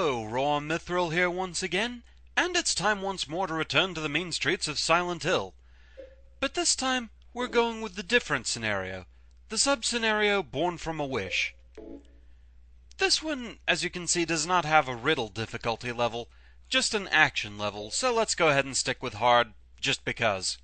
Hello, Roahm Mythril here once again, and it's time once more to return to the mean streets of Silent Hill. But this time, we're going with the different scenario, the sub-scenario born from a wish. This one, as you can see, does not have a riddle difficulty level, just an action level, so let's go ahead and stick with hard, just because.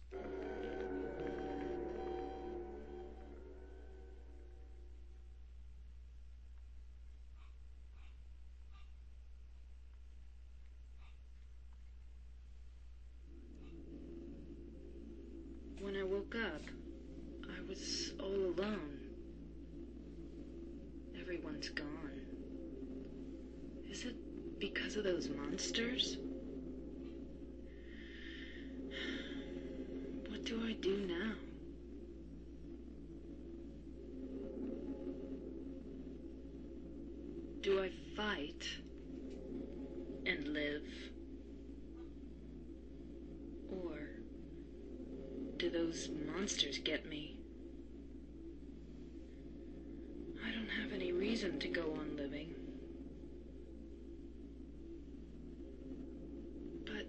Woke up, I was all alone. Everyone's gone. Is it because of those monsters? What do I do now? Do I fight and live? Or do those monsters get me? I don't have any reason to go on living. But.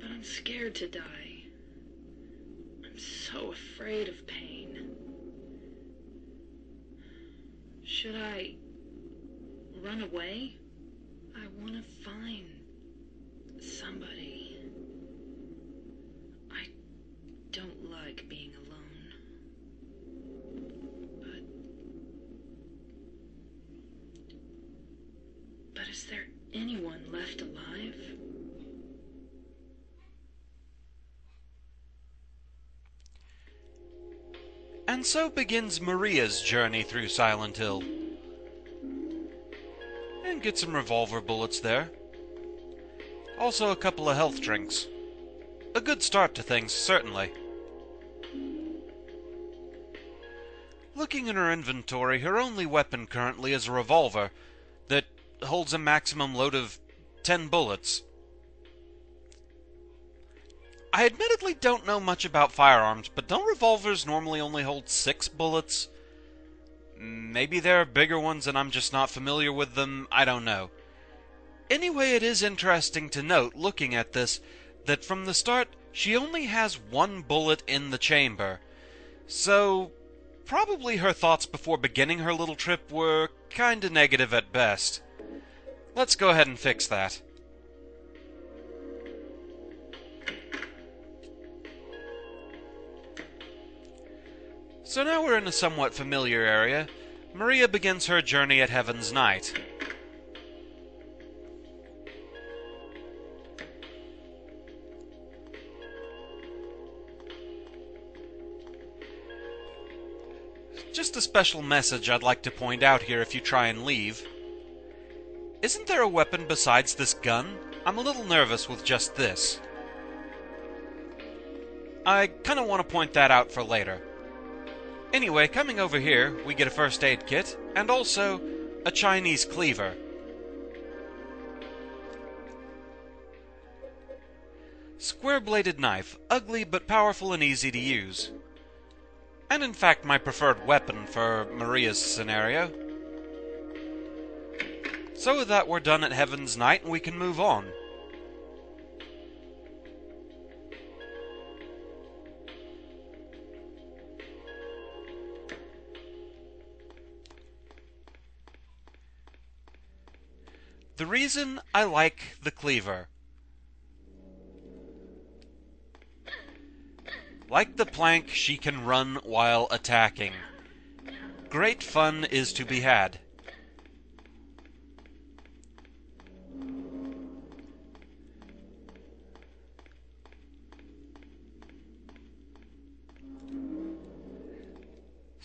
But I'm scared to die. I'm so afraid of pain. Should I run away? I want to find somebody. I don't like being alone. But. But is there anyone left alive? And so begins Maria's journey through Silent Hill. And get some revolver bullets there. Also, a couple of health drinks. A good start to things, certainly. Looking in her inventory, her only weapon currently is a revolver that holds a maximum load of 10 bullets. I admittedly don't know much about firearms, but don't revolvers normally only hold 6 bullets? Maybe there are bigger ones and I'm just not familiar with them, I don't know. Anyway, it is interesting to note, looking at this, that from the start, she only has one bullet in the chamber. So, probably her thoughts before beginning her little trip were kinda negative at best. Let's go ahead and fix that. So now we're in a somewhat familiar area. Maria begins her journey at Heaven's Night. Just a special message I'd like to point out here if you try and leave. Isn't there a weapon besides this gun? I'm a little nervous with just this. I kinda want to point that out for later. Anyway, coming over here, we get a first aid kit, and also a Chinese cleaver. Square bladed knife, ugly but powerful and easy to use. And in fact, my preferred weapon for Maria's scenario. So that, we're done at Heaven's Night and we can move on. The reason I like the cleaver. Like the plank, she can run while attacking. Great fun is to be had.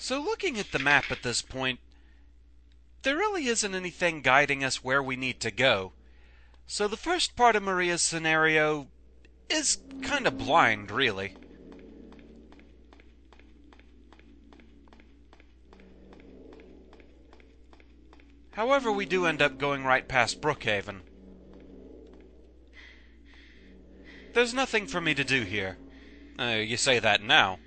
So looking at the map at this point, there really isn't anything guiding us where we need to go. So the first part of Maria's scenario is kind of blind, really. However, we do end up going right past Brookhaven. There's nothing for me to do here. Uh, you say that now.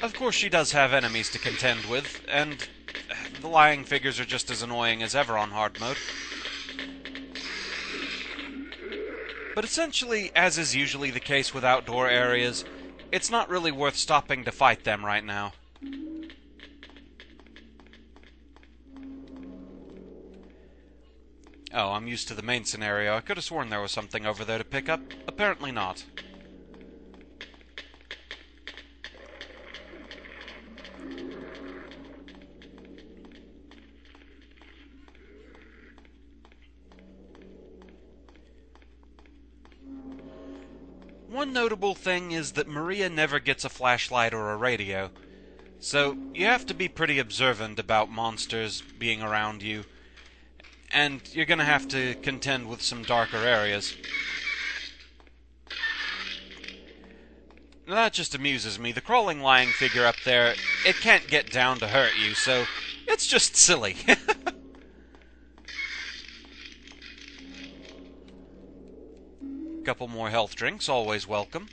Of course, she does have enemies to contend with, and the lying figures are just as annoying as ever on hard mode. But essentially, as is usually the case with outdoor areas, it's not really worth stopping to fight them right now. Oh, I'm used to the main scenario. I could have sworn there was something over there to pick up. Apparently not. Notable thing is that Maria never gets a flashlight or a radio. So, you have to be pretty observant about monsters being around you and you're going to have to contend with some darker areas. that just amuses me. The crawling lying figure up there, it can't get down to hurt you, so it's just silly. Couple more health drinks, always welcome.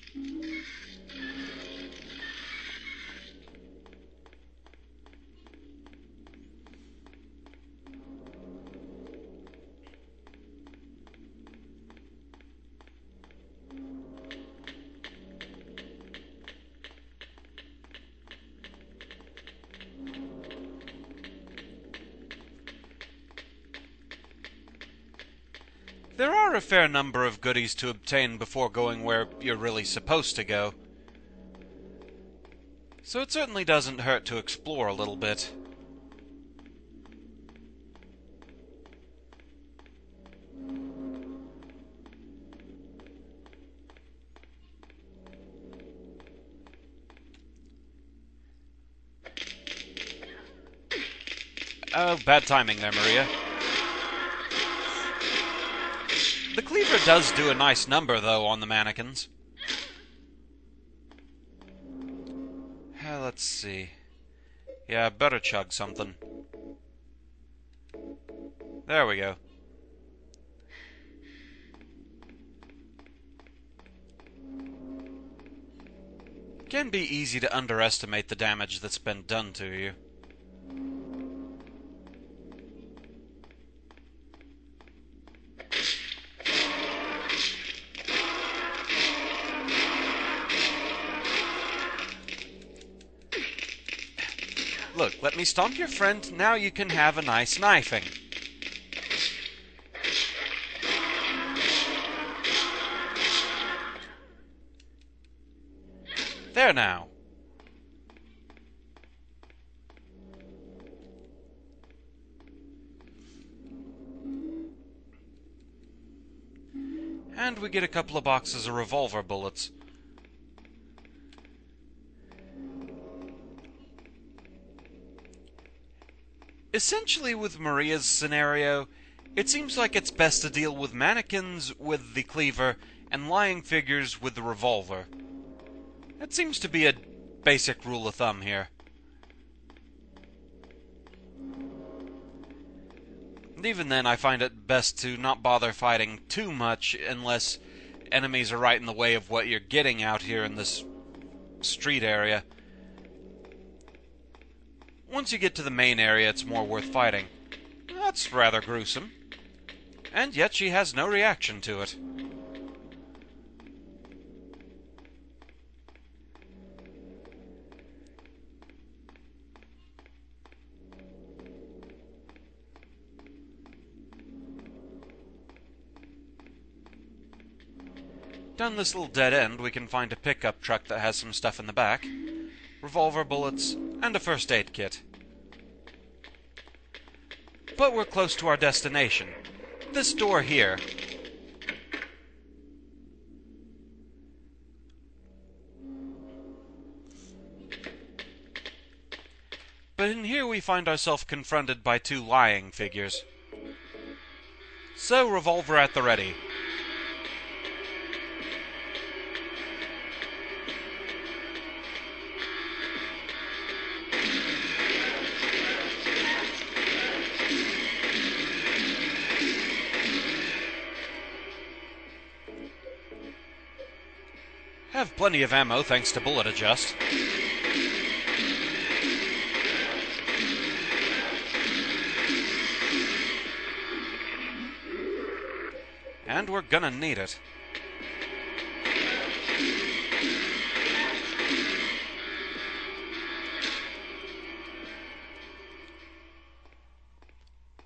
There are a fair number of goodies to obtain before going where you're really supposed to go. So it certainly doesn't hurt to explore a little bit. Oh, bad timing there, Maria. The cleaver does do a nice number, though, on the mannequins. Uh, let's see. Yeah, better chug something. There we go. can be easy to underestimate the damage that's been done to you. Stomp your friend, now you can have a nice knifing. There now. And we get a couple of boxes of revolver bullets. Essentially, with Maria's scenario, it seems like it's best to deal with mannequins with the cleaver and lying figures with the revolver. That seems to be a basic rule of thumb here. And even then, I find it best to not bother fighting too much unless enemies are right in the way of what you're getting out here in this street area. Once you get to the main area, it's more worth fighting. That's rather gruesome. And yet she has no reaction to it. Down this little dead end, we can find a pickup truck that has some stuff in the back. Revolver bullets, and a first aid kit. But we're close to our destination. This door here. But in here we find ourselves confronted by two lying figures. So, revolver at the ready. Have plenty of ammo thanks to Bullet Adjust. And we're gonna need it.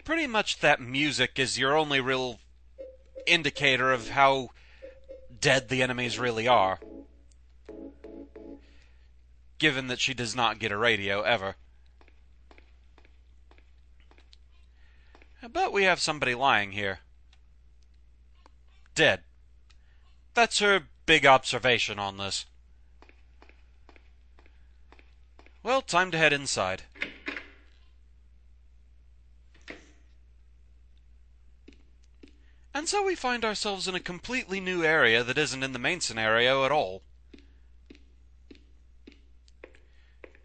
Pretty much that music is your only real indicator of how dead the enemies really are. Given that she does not get a radio ever. But we have somebody lying here. Dead. That's her big observation on this. Well, time to head inside. And so we find ourselves in a completely new area that isn't in the main scenario at all.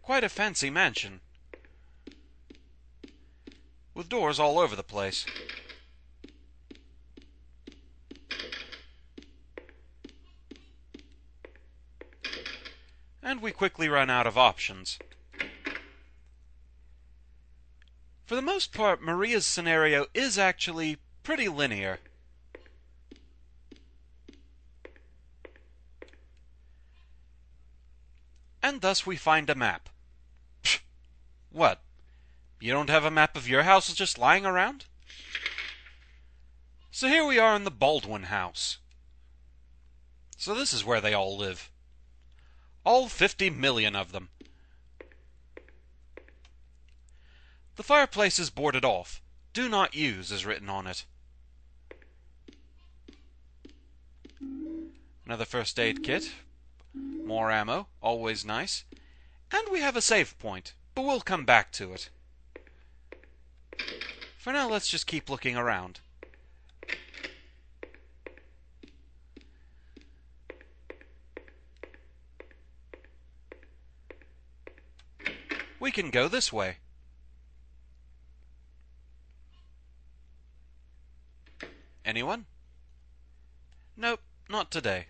Quite a fancy mansion. With doors all over the place. And we quickly run out of options. For the most part, Maria's scenario is actually pretty linear. And thus we find a map. What? You don't have a map of your house just lying around? So here we are in the Baldwin house. So this is where they all live. All 50 million of them. The fireplace is boarded off. Do not use is written on it. Another first aid kit. More ammo, always nice. And we have a save point, but we'll come back to it. For now, let's just keep looking around. We can go this way. Anyone? Nope, not today.